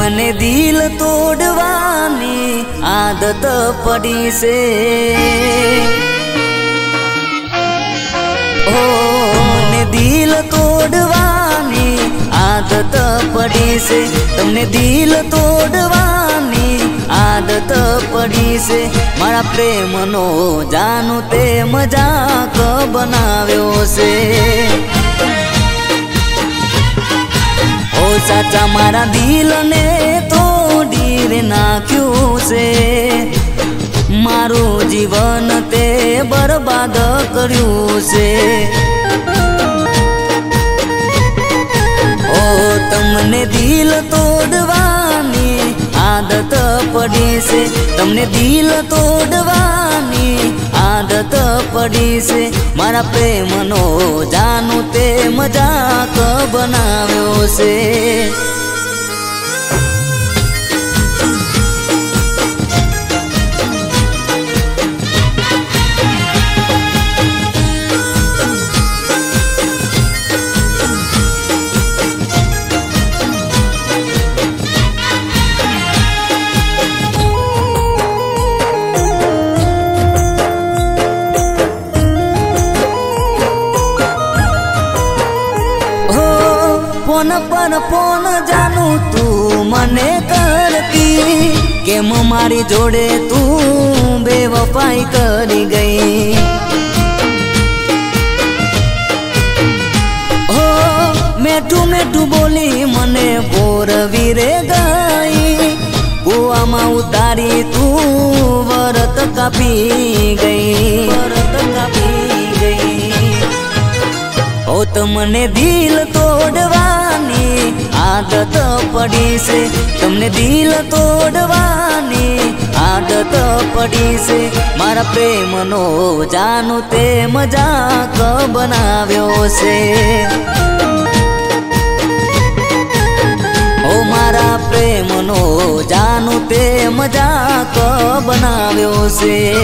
તમને દિલ તોડવાની આદત પડી છે. ઓ, મને દિલ તોડવાની આદત પડી છે. તમને દિલ તોડવાની આદત પડી છે. મારા પ્રેમનો જાનું તે મજાક બનાવ્યો છે. સાચા મારા દિલને તોડી રે નાખ્યું છે. મારું જીવન તે બરબાદ કર્યું છે. ઓ, તમને દિલ તોડવાની આદત પડી છે. તમને દિલ આદત પડી છે. મારા પ્રેમનો જાનું તે મજાક બનાવ્યો છે. ફોન પર ફોન જાનું તું. મને કરતી કેમ મારી જોડે તું બેવફાઈ કરી ગઈ? હો, મેઠું મેઠું બોલી મને બોરવી રે ગઈ. કુવામાં ઉતારી તું વરત કાપી ગઈ. વરત કાપી ઓ, તમને દિલ તોડવાની આદત પડી છે. તમને દિલ તોડવાની આદત પડી છે. મારા પ્રેમનો જાનું તે મજાક બનાવ્યો છે. ઓ, મારા પ્રેમનો જાનું તે મજાક બનાવ્યો છે.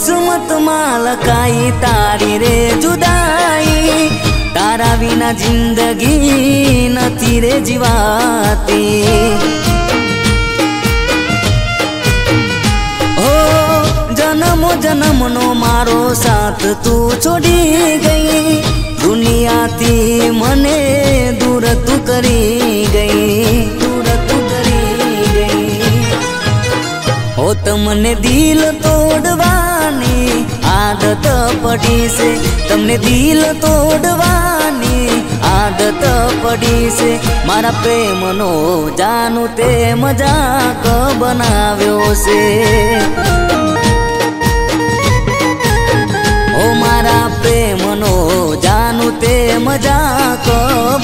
કિસ્મતમાં લખાઈ તારી રે જુદાઈ? તારા વિના જિંદગી નથી રે જીવાતી. હો, જન્મો જન્મનો મારો સાથ તું છોડી ગઈ. દુનિયાથી મને દૂર તું કરી ગઈ. દૂર તું કરી ગઈ. હો, તમને દિલ તોડવાની આદત પડી છે. તમને દિલ તોડવાની આદત પડી છે. મારા પ્રેમનો જાનું તે મજાક બનાવ્યો છે. ઓ મારા પ્રેમનો જાનું તે મજાક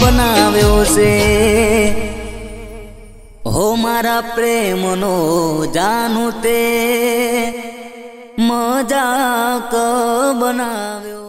બનાવ્યો છે. હો મારા પ્રેમનો જાનું તે મજાક બનાવ્યો.